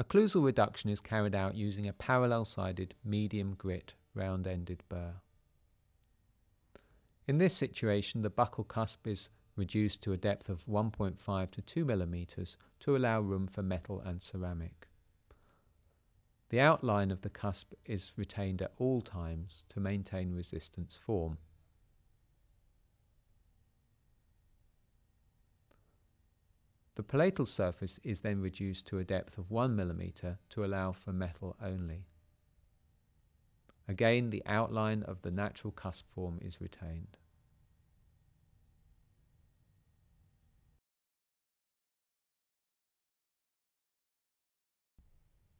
Occlusal reduction is carried out using a parallel-sided medium grit round-ended burr. In this situation, the buccal cusp is reduced to a depth of 1.5 to 2 millimeters to allow room for metal and ceramic. The outline of the cusp is retained at all times to maintain resistance form. The palatal surface is then reduced to a depth of 1 mm to allow for metal only. Again, the outline of the natural cusp form is retained.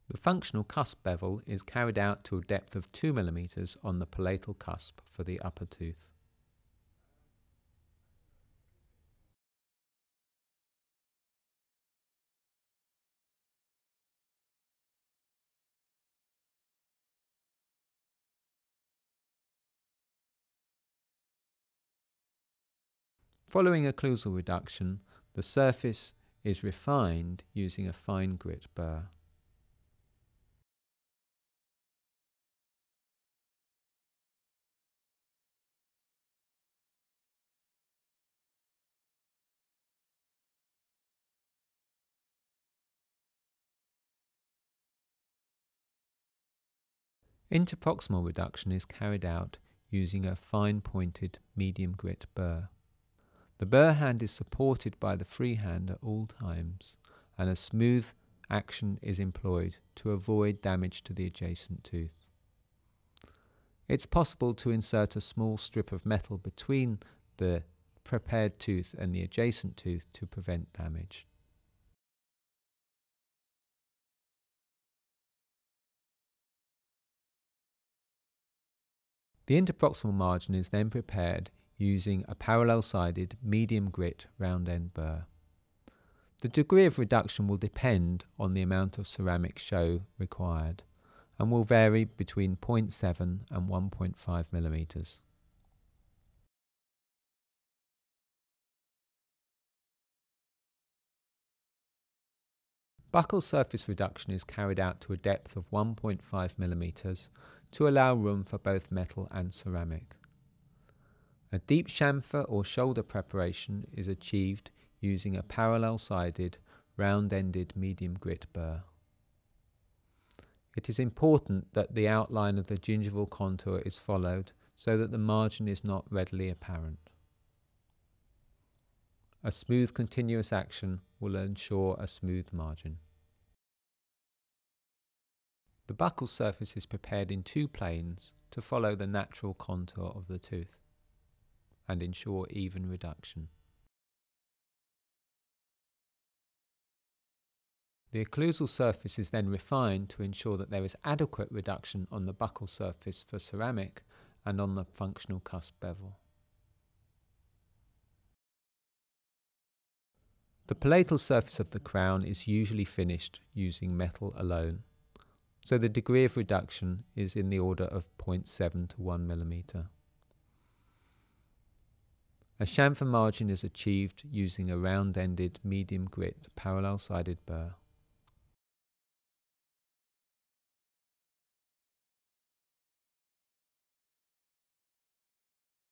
The functional cusp bevel is carried out to a depth of 2 mm on the palatal cusp for the upper tooth. Following occlusal reduction, the surface is refined using a fine grit burr. Interproximal reduction is carried out using a fine pointed medium grit burr. The burr hand is supported by the free hand at all times, and a smooth action is employed to avoid damage to the adjacent tooth. It's possible to insert a small strip of metal between the prepared tooth and the adjacent tooth to prevent damage. The interproximal margin is then prepared using a parallel-sided medium grit round end burr. The degree of reduction will depend on the amount of ceramic show required and will vary between 0.7 and 1.5 millimeters. Buccal surface reduction is carried out to a depth of 1.5 millimeters to allow room for both metal and ceramic. A deep chamfer or shoulder preparation is achieved using a parallel-sided, round-ended medium grit burr. It is important that the outline of the gingival contour is followed so that the margin is not readily apparent. A smooth continuous action will ensure a smooth margin. The buccal surface is prepared in two planes to follow the natural contour of the tooth and ensure even reduction. The occlusal surface is then refined to ensure that there is adequate reduction on the buccal surface for ceramic and on the functional cusp bevel. The palatal surface of the crown is usually finished using metal alone, so the degree of reduction is in the order of 0.7 to 1 millimeter. A chamfer margin is achieved using a round-ended medium grit parallel-sided burr.